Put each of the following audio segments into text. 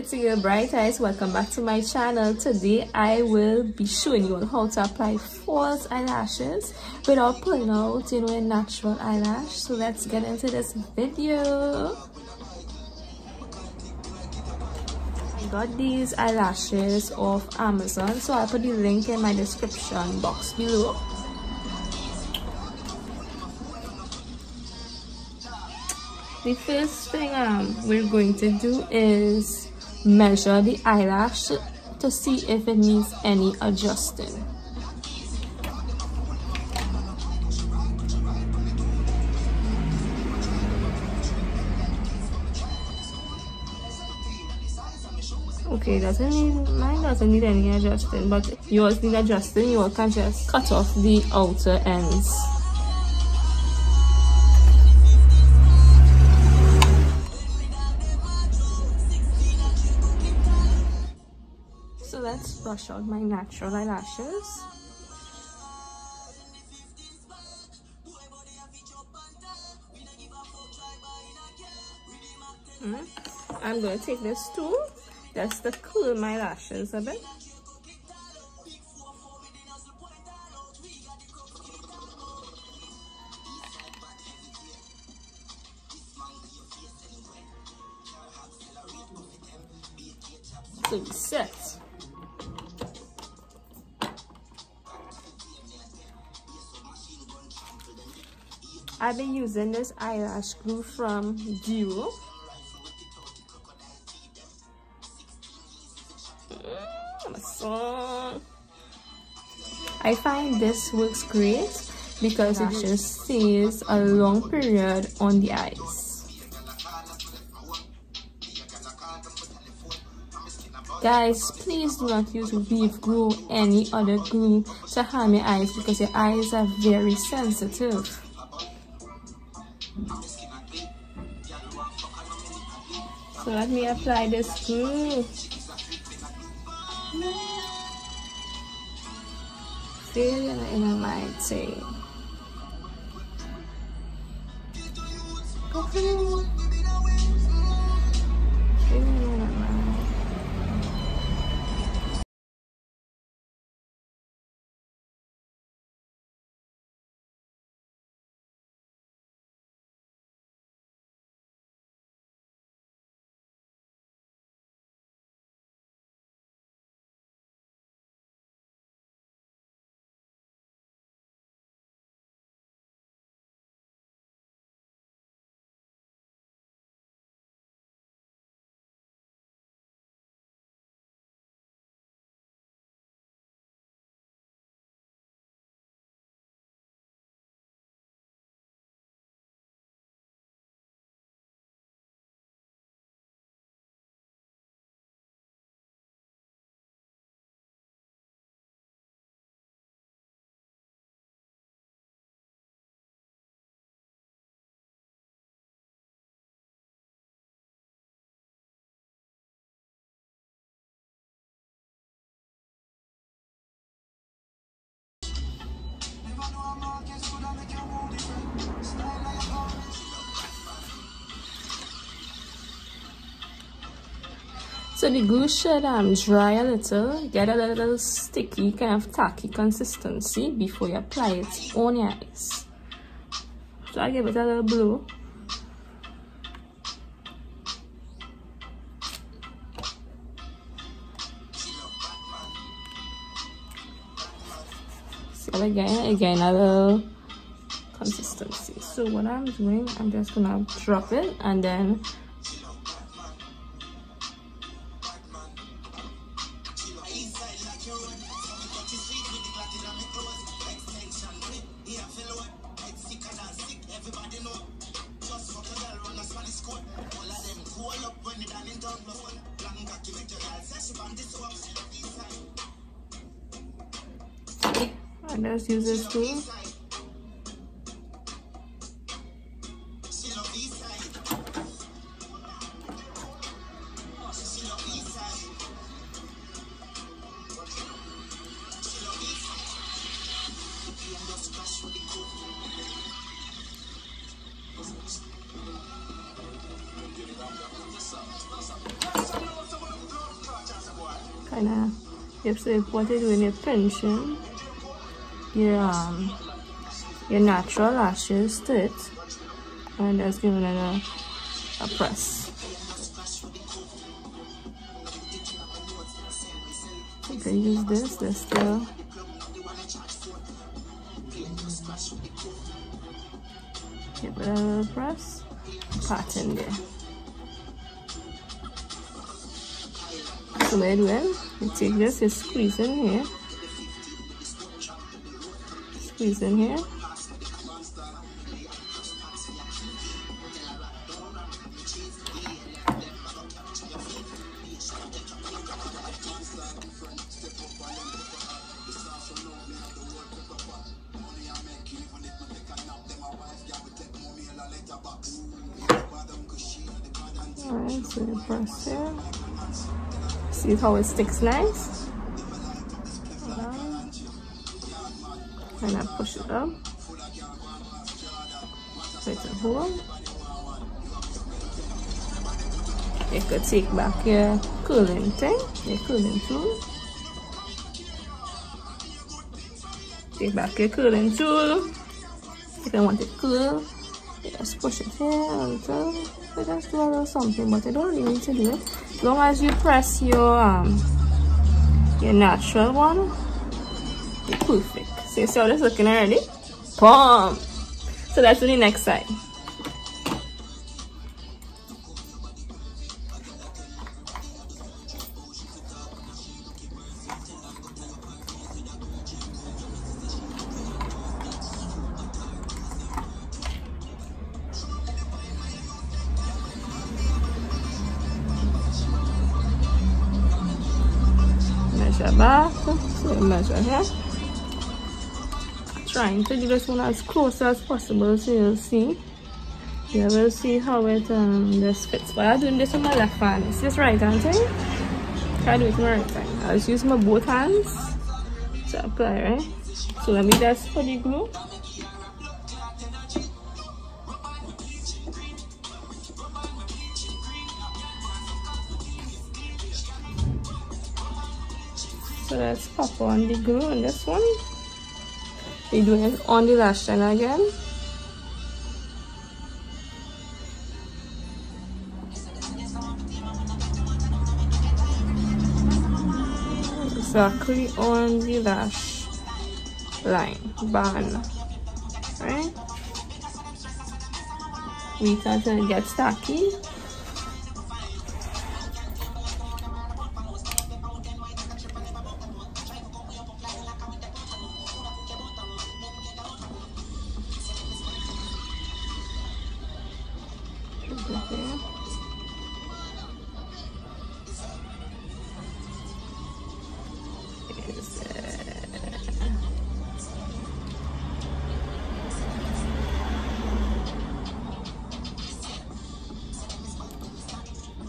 it's your Brighteyes. Welcome back to my channel. Today i will be showing you how to apply false eyelashes without pulling out you know a natural eyelash. So let's get into this video. I got these eyelashes off amazon so i'll put the link in my description box below. The first thing um, we're going to do is measure the eyelash to see if it needs any adjusting. Okay, doesn't need mine doesn't need any adjusting, but yours need adjusting. You can just cut off the outer ends. Brush out my natural eyelashes. Mm. I'm going to take this tool just to curl my lashes a bit. Set. I've been using this eyelash glue from Duo. Mm, I find this works great because it just stays a long period on the eyes. Guys, please do not use weave glue or any other glue to harm your eyes because your eyes are very sensitive. So let me apply this glue. Feel it in my mind say. So the glue should um, dry a little, get a little sticky, kind of tacky consistency before you apply it on your eyes. So I give it a little blow. So again, again a little consistency. So what I'm doing, I'm just gonna drop it and then and just use this tool kind you do when you're pinching your um your natural lashes to it and just giving it a, a press. You can use this, this still. Give it a little press, pat in there. Doing, you take this, you squeeze in here, squeeze in here. Alright, so you press here. See how it sticks nice? And I push it up. Put it hold. You could take back your cooling thing, your cooling tool. Take back your cooling tool. If you want it cool, just push it here you just do a little something, but you don't really need to do it. As long as you press your um your natural one, you're perfect. See, so this looking already? Boom! So that's the next side. Back, so measure here. Trying to do this one as close as possible so you'll see. You will see how it um just fits. But I'm doing this with my left hand. Is this right hand thing? Try do it with my right hand. I'll just use my both hands to apply, right? So let me just put the glue. So let's pop on the glue on this one. We're doing it on the lash line again. Exactly on the lash line, band, right? Until it gets tacky.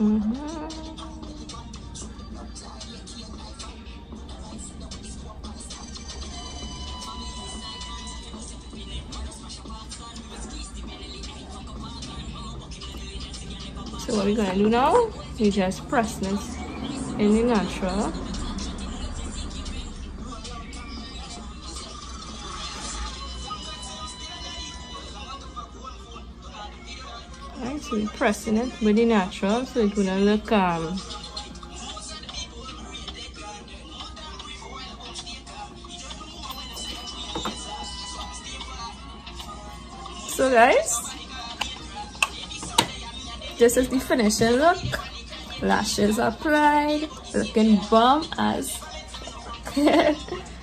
Mhm. So what we're gonna do now, we just press this in the natural. Right, so we're pressing it with the natural so it's gonna look um So guys, this is the finishing look. Lashes applied, looking bomb as.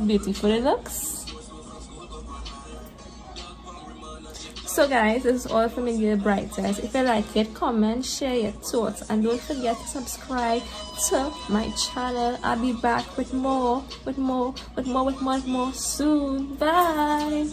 Beautiful it looks. So guys, this is all from India Brighteyes. If you like it, comment, share your thoughts, and don't forget to subscribe to my channel. I'll be back with more, with more, with more, with more, with more soon. Bye.